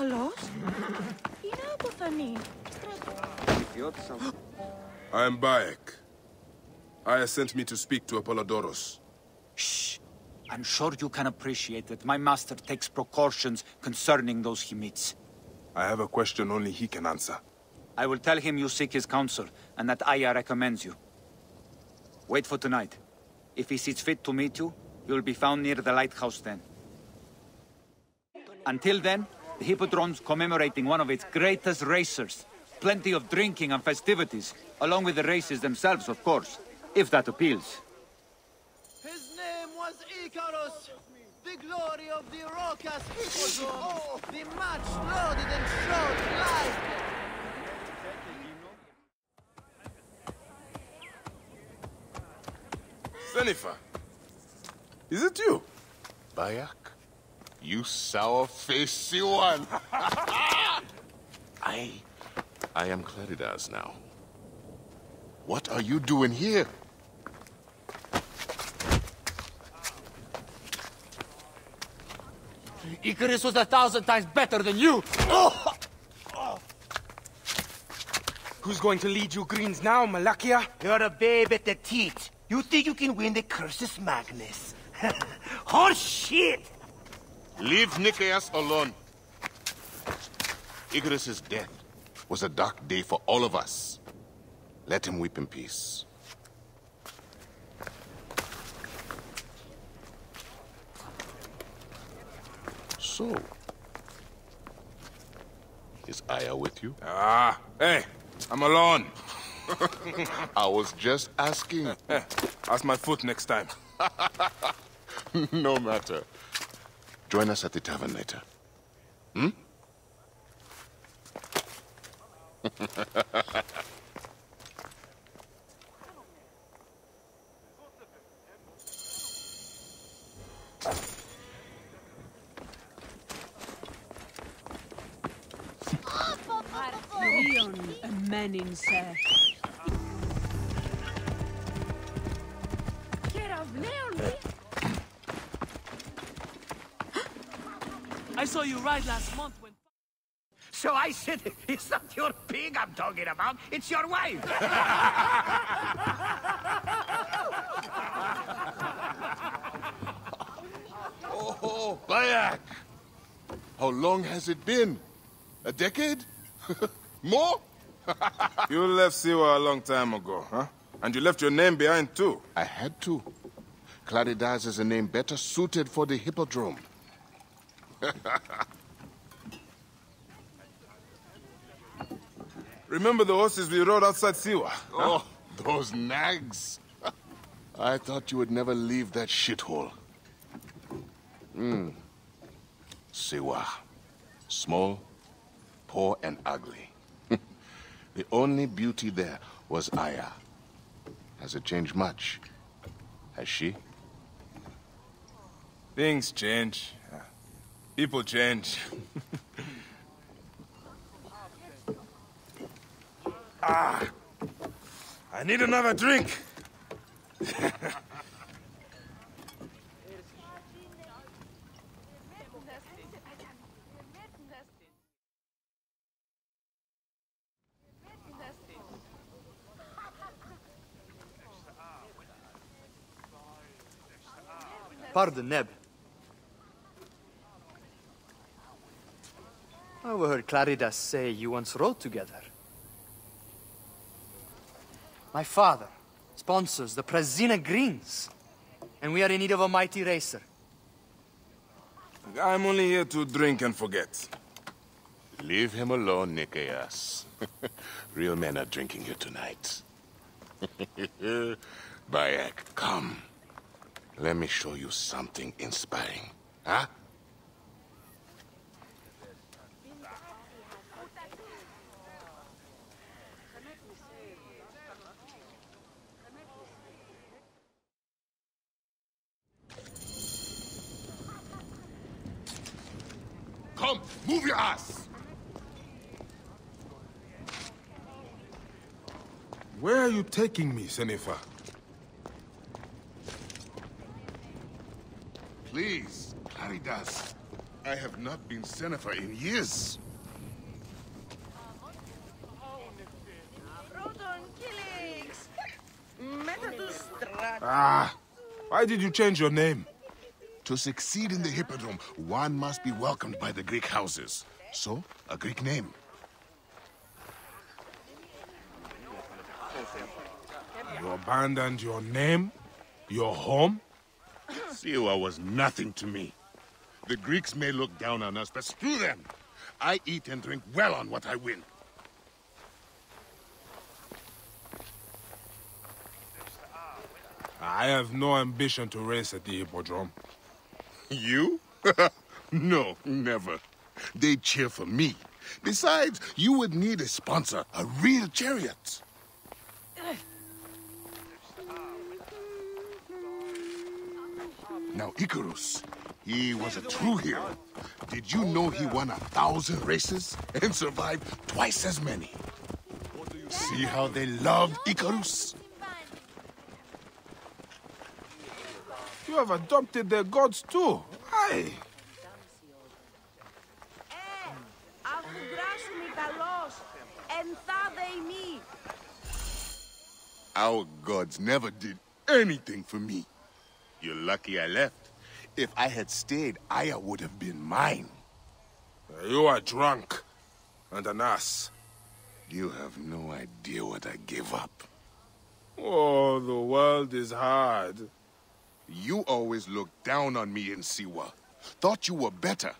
Καλός. Είναι. I am Bayek. Aya sent me to speak to Apollodoros. Shh. I'm sure you can appreciate that my master takes precautions concerning those he meets. I have a question only he can answer. I will tell him you seek his counsel, and that Aya recommends you. Wait for tonight. If he sees fit to meet you, you'll be found near the lighthouse then. Until then, the Hippodrome's commemorating one of its greatest racers. Plenty of drinking and festivities, along with the races themselves, of course, if that appeals. His name was Icarus, the glory of the Raucous Hippodrome, the match loaded and showed life. Sennifer, is it you? Bayek, you sour-faced one. I... I am Claridas now. What are you doing here? Icarus was a thousand times better than you! Who's going to lead you Greens now, Malakia? You're a babe at the teat. You think you can win the Cursus Magnus? Horse oh, shit! Leave Nikias alone. Icarus's death was a dark day for all of us. Let him weep in peace. So, is Aya with you? Ah, hey, I'm alone. I was just asking. Ask my foot next time. no matter. Join us at the tavern later. Hmm? saw you ride last month when... So I said, it's not your pig I'm talking about, it's your wife! Oh, oh Bayek! How long has it been? A decade? More? You left Siwa a long time ago, huh? And you left your name behind too. I had to. Claridas is a name better suited for the Hippodrome. Remember the horses we rode outside Siwa? Oh, those nags. I thought you would never leave that shithole. Hmm. Siwa. Small, poor, and ugly. the only beauty there was Aya. Has it changed much? Has she? Things change. People change. ah, I need another drink. Pardon, Neb. I overheard Claridas say you once rode together. My father sponsors the Prasina Greens, and we are in need of a mighty racer. I'm only here to drink and forget. Leave him alone, Nikias. Real men are drinking here tonight. Bayek, come. Let me show you something inspiring. Huh? Come, move your ass! Where are you taking me, Sennifer? Please, Claridas. I have not been Senefer in years. Ah, why did you change your name? To succeed in the Hippodrome, one must be welcomed by the Greek houses. So, a Greek name. You abandoned your name? Your home? Siwa was nothing to me. The Greeks may look down on us, but screw them. I eat and drink well on what I win. I have no ambition to race at the Hippodrome. You? no, never. They'd cheer for me. Besides, you would need a sponsor, a real chariot. Now, Icarus, he was a true hero. Did you know he won a thousand races and survived twice as many? See how they loved Icarus? You have adopted their gods too. Aye. Our gods never did anything for me. You're lucky I left. If I had stayed, Aya would have been mine. You are drunk and an ass. You have no idea what I gave up. Oh, the world is hard. You always looked down on me in Siwa. Thought you were better.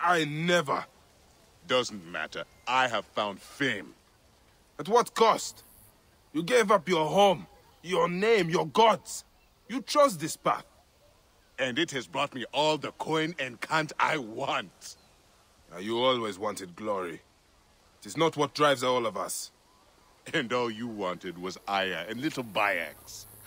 I never. Doesn't matter. I have found fame. At what cost? You gave up your home, your name, your gods. You chose this path. And it has brought me all the coin and cant I want. Now, you always wanted glory. It is not what drives all of us. And all you wanted was Aya and little Bayax.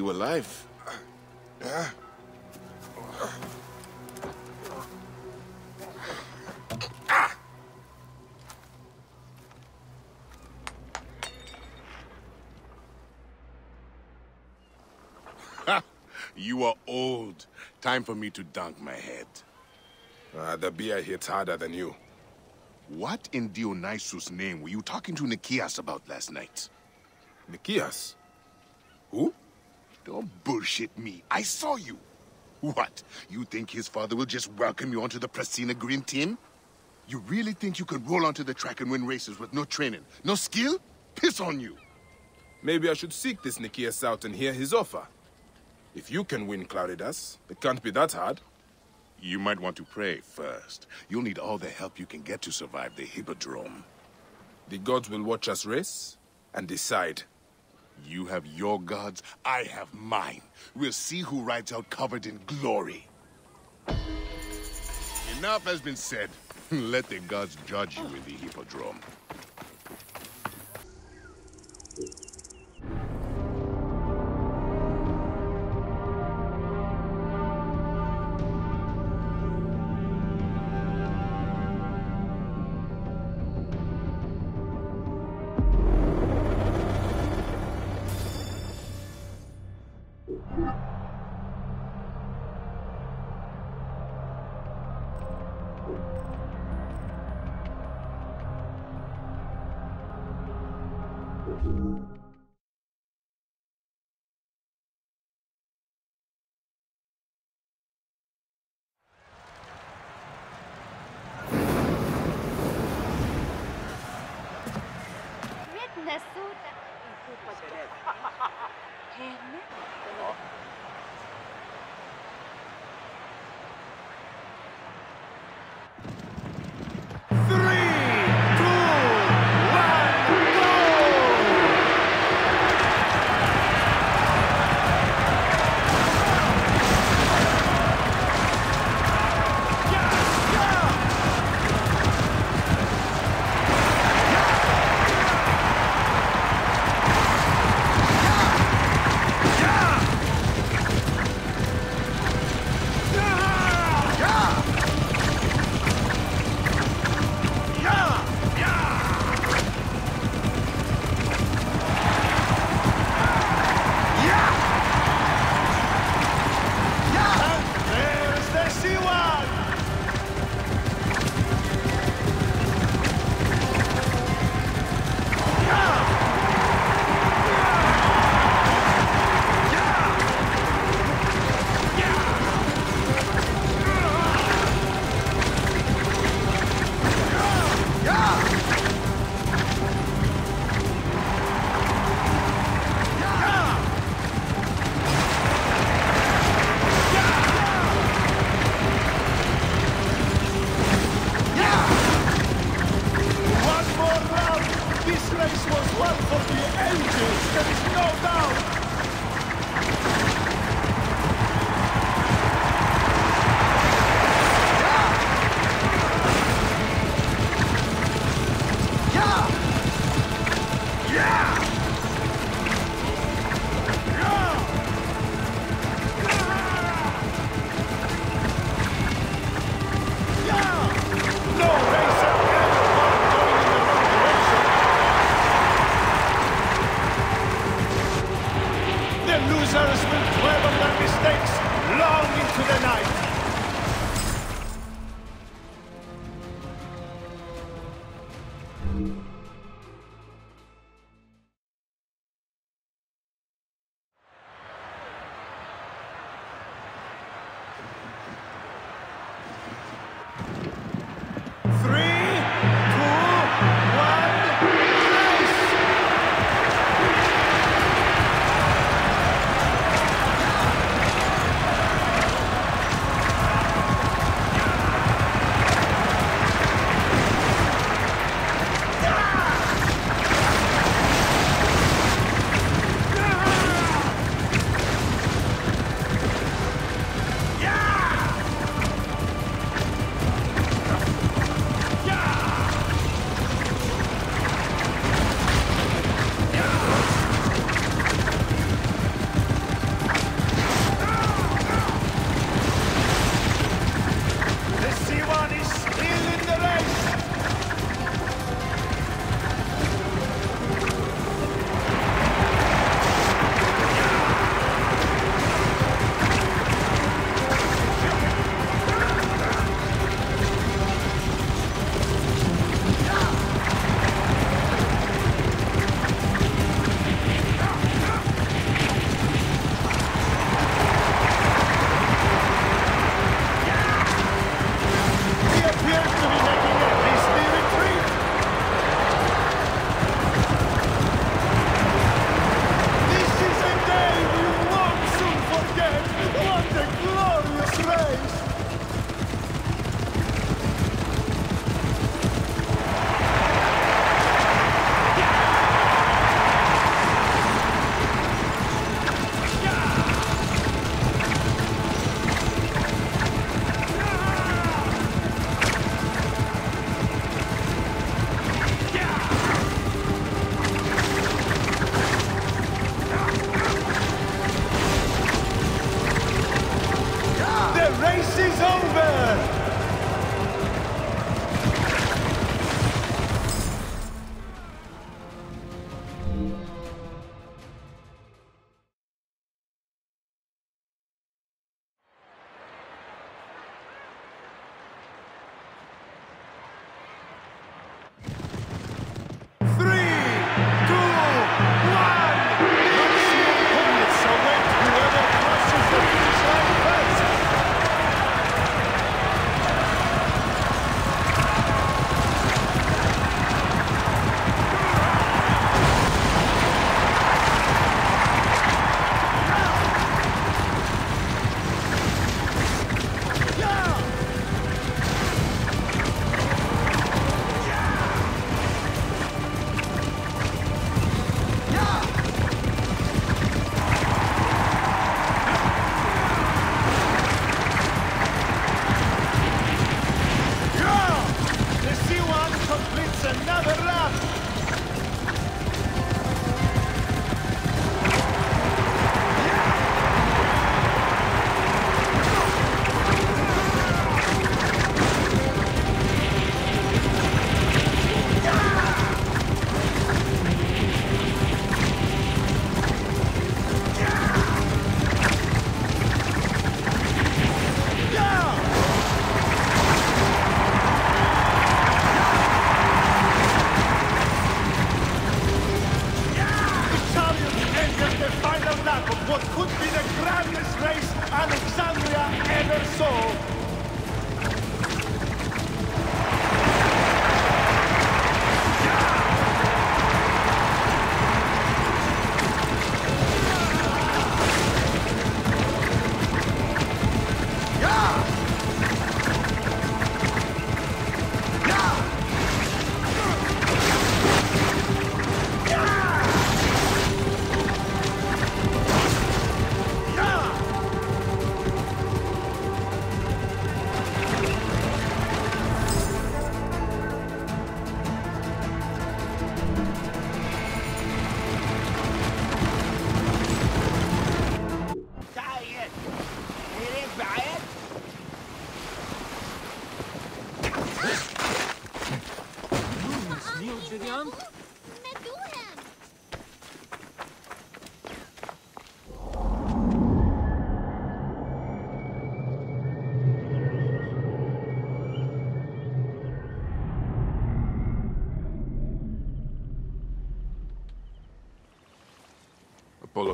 You alive? Yeah? You are old. Time for me to dunk my head. Uh, the beer hits harder than you. What in Dionysus' name were you talking to Nikias about last night? Nikias? Don't bullshit me. I saw you. What? You think his father will just welcome you onto the Prasina Green team? You really think you can roll onto the track and win races with no training, no skill? Piss on you. Maybe I should seek this Nikias out and hear his offer. If you can win Claridas, it can't be that hard. You might want to pray first. You'll need all the help you can get to survive the Hippodrome. The gods will watch us race and decide. You have your gods, I have mine. We'll see who rides out covered in glory. Enough has been said. Let the gods judge you in the Hippodrome.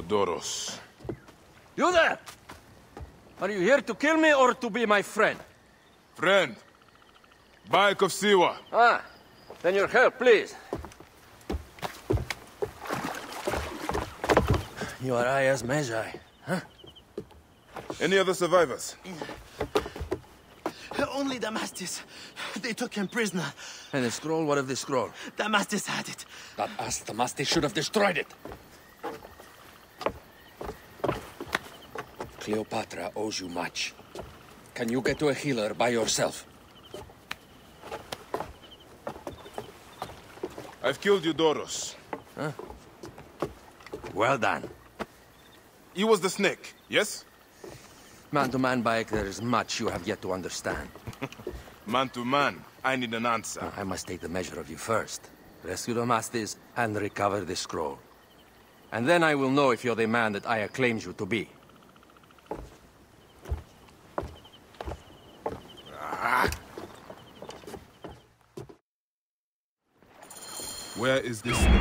Apollodoros. You there! Are you here to kill me or to be my friend? Friend. Bayek of Siwa. Ah, then your help, please. You are Aya's Magi, huh? Any other survivors? Only Damastis. They took him prisoner. And the scroll? What of the scroll? Damastis had it. That ass Damastis should have destroyed it. Cleopatra owes you much. Can you get to a healer by yourself? I've killed Eudoros. Huh? Well done. He was the snake, yes? Man to man, Bayek, there is much you have yet to understand. man to man, I need an answer. I must take the measure of you first. Rescue Damastis and recover the scroll. And then I will know if you're the man that Aya claims you to be. Where is this snake?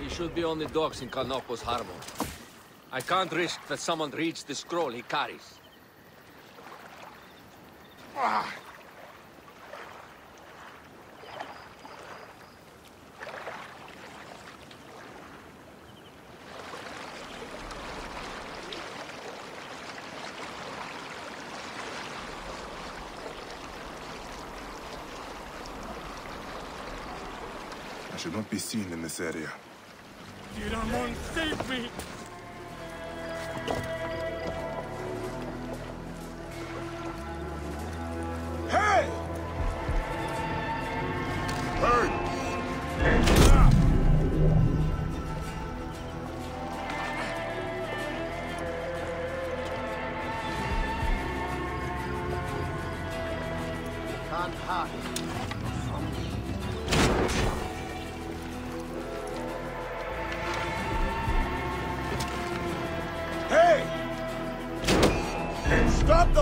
He should be on the docks in Canopus Harbor. I can't risk that someone reads the scroll he carries. Ah. Should not be seen in this area. Diramon, save me!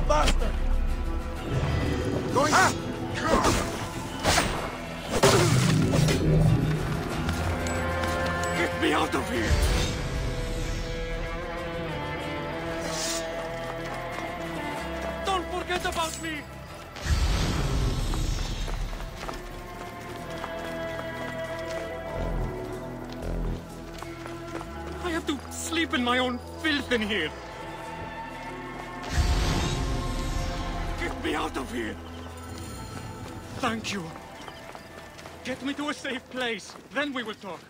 The bastard! Going. Ah! Get me out of here! Don't forget about me! I have to sleep in my own filth in here. Me to a safe place. Then we will talk.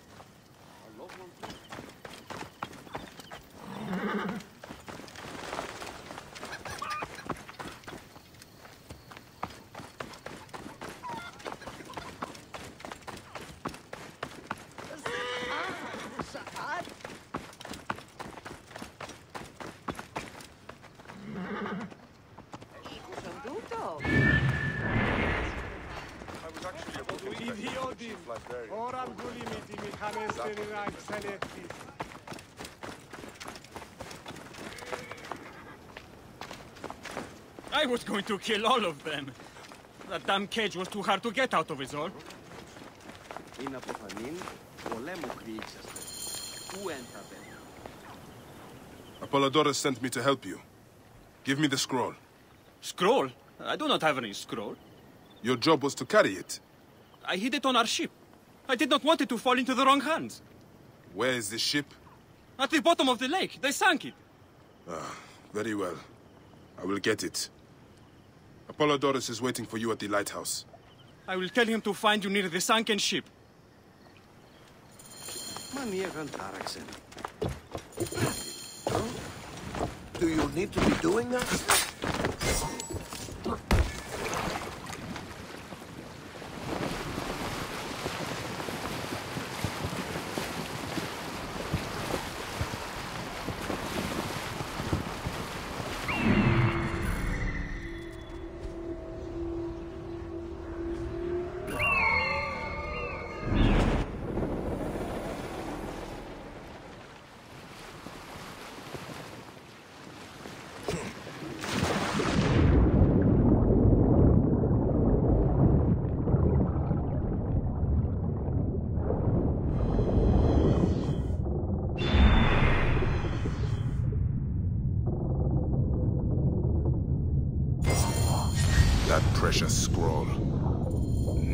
I was going to kill all of them. That damn cage was too hard to get out of, is all. Είναι αποφανήν πολέμου κρύξαστε. Πού ένταβε. Apollodorus sent me to help you. Give me the scroll. Scroll? I do not have any scroll. Your job was to carry it. I hid it on our ship. I did not want it to fall into the wrong hands. Where is the ship? At the bottom of the lake. They sank it. Ah, very well. I will get it. Apollodorus is waiting for you at the lighthouse. I will tell him to find you near the sunken ship. Do you need to be doing that?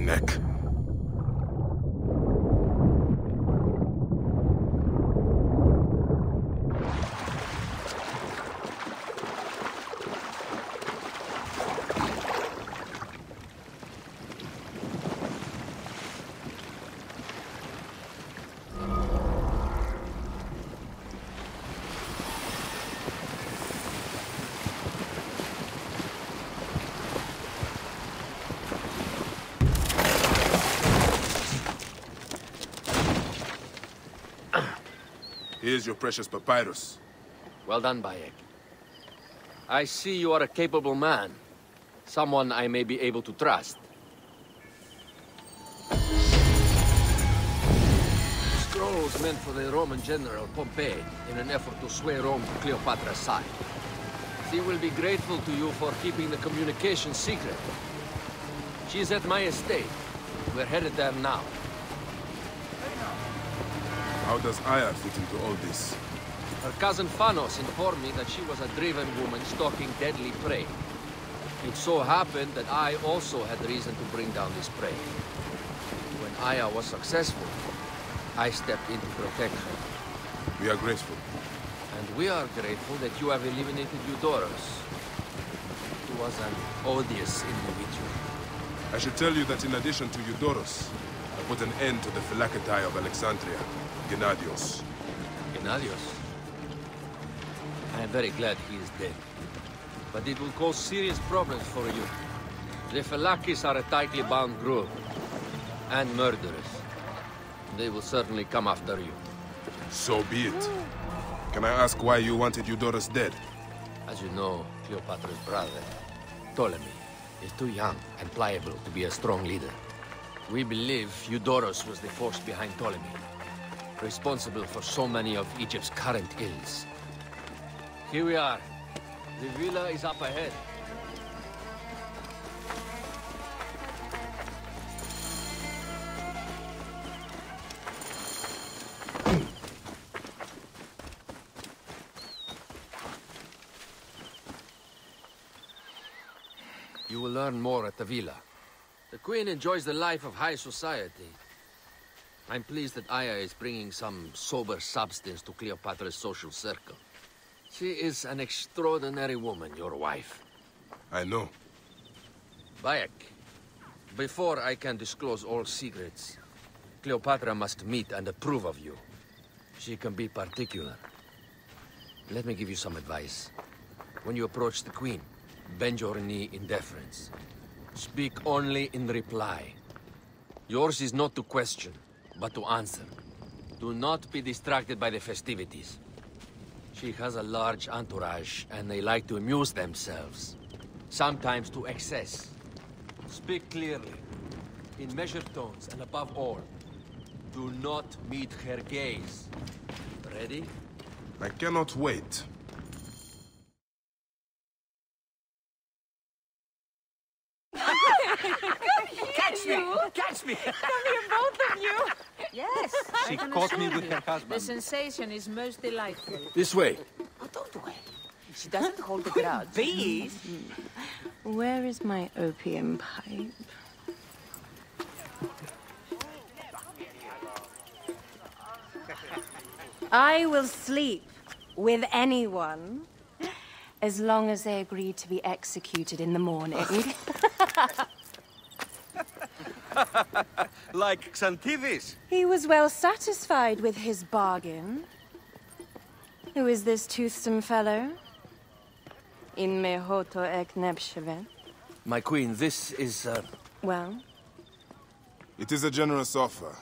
Neck. Your precious papyrus. Well done, Bayek. I see you are a capable man. Someone I may be able to trust. The scroll was meant for the Roman general Pompey in an effort to sway Rome to Cleopatra's side. She will be grateful to you for keeping the communication secret. She's at my estate. We're headed there now. How does Aya fit into all this? Her cousin Phanos informed me that she was a driven woman stalking deadly prey. It so happened that I also had reason to bring down this prey. When Aya was successful, I stepped in to protect her. We are grateful. And we are grateful that you have eliminated Eudorus. He was an odious individual. I should tell you that in addition to Eudorus, I put an end to the Phylakitai of Alexandria, Gennadios. Gennadios? I am very glad he is dead. But it will cause serious problems for you. The Phylakis are a tightly bound group. And murderers. They will certainly come after you. So be it. Can I ask why you wanted Eudorus dead? As you know, Cleopatra's brother, Ptolemy, is too young and pliable to be a strong leader. We believe Eudorus was the force behind Ptolemy, responsible for so many of Egypt's current ills. Here we are. The villa is up ahead. You will learn more at the villa. The Queen enjoys the life of high society. I'm pleased that Aya is bringing some sober substance to Cleopatra's social circle. She is an extraordinary woman, your wife. I know. Bayek, before I can disclose all secrets, Cleopatra must meet and approve of you. She can be particular. Let me give you some advice. When you approach the Queen, bend your knee in deference. Speak only in reply. Yours is not to question, but to answer. Do not be distracted by the festivities. She has a large entourage, and they like to amuse themselves. Sometimes to excess. Speak clearly, in measured tones, and above all, do not meet her gaze. Ready? I cannot wait. Catch me! Catch me! Come here, both of you. Yes. She I can caught me with her husband. The sensation is most delightful. This way. Oh, don't worry. She doesn't hold a grudge. Please. Where is my opium pipe? I will sleep with anyone as long as they agree to be executed in the morning. like Xantivis. he was well satisfied with his bargain. Who is this toothsome fellow? In mehoto ek nebshevet. My queen, this is, uh... Well, It is a generous offer.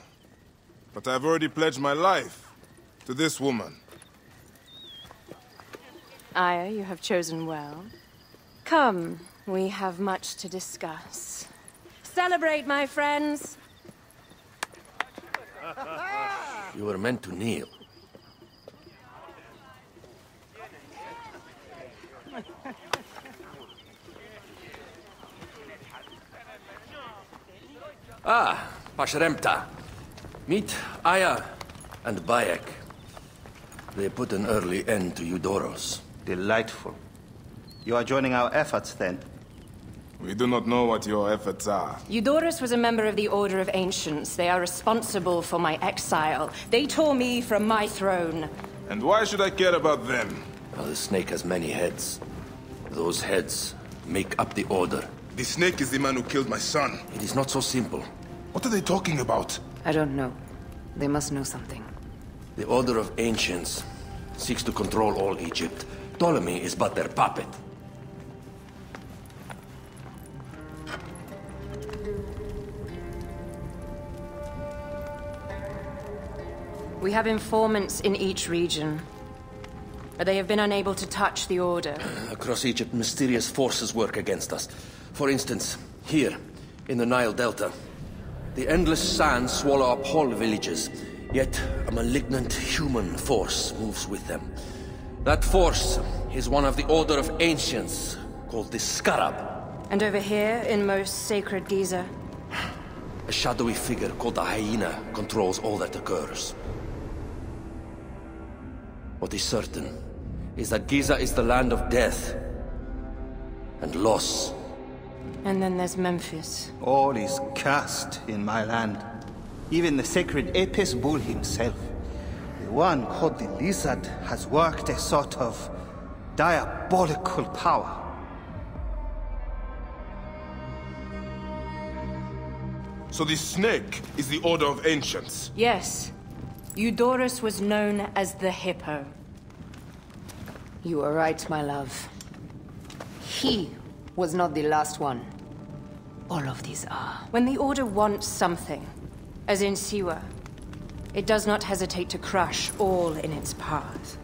But I've already pledged my life to this woman. Aya, you have chosen well. Come, we have much to discuss. Celebrate, my friends! You were meant to kneel. Ah, Pasherenptah. Meet Aya and Bayek. They put an early end to Eudoros. Delightful. You are joining our efforts then? We do not know what your efforts are. Eudorus was a member of the Order of Ancients. They are responsible for my exile. They tore me from my throne. And why should I care about them? Well, the snake has many heads. Those heads make up the Order. The snake is the man who killed my son. It is not so simple. What are they talking about? I don't know. They must know something. The Order of Ancients seeks to control all Egypt. Ptolemy is but their puppet. We have informants in each region. But they have been unable to touch the Order. Across Egypt, mysterious forces work against us. For instance, here, in the Nile Delta, the endless sands swallow up whole villages, yet a malignant human force moves with them. That force is one of the Order of Ancients, called the Scarab. And over here, in most sacred Giza, A shadowy figure called the Hyena controls all that occurs. What is certain is that Giza is the land of death and loss. and then there's Memphis. All is cursed in my land. Even the sacred Apis bull himself. The one called the Lizard has worked a sort of diabolical power. So the snake is the Order of Ancients. Yes. Eudorus was known as the Hippo. You are right, my love. He was not the last one. All of these are. When the Order wants something, as in Siwa, it does not hesitate to crush all in its path.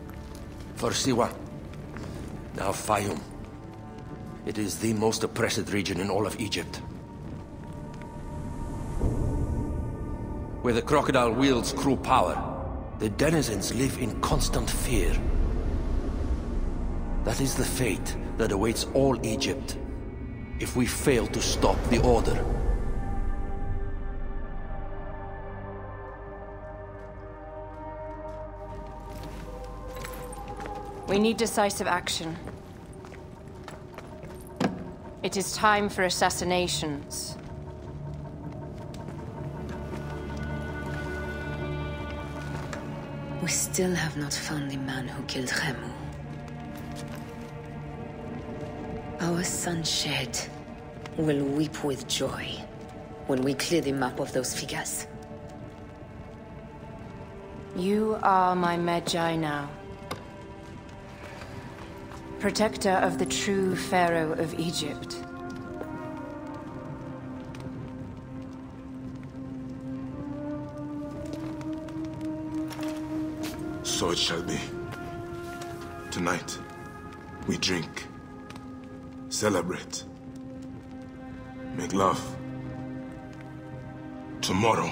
For Siwa, now Fayum. It is the most oppressed region in all of Egypt. Where the crocodile wields cruel power, the denizens live in constant fear. That is the fate that awaits all Egypt if we fail to stop the Order. We need decisive action. It is time for assassinations. Still have not found the man who killed Khemu. Our son Shed will weep with joy when we clear the map of those figures. You are my Medjay now. Protector of the true Pharaoh of Egypt. It shall be. Tonight, we drink, celebrate, make love. Tomorrow,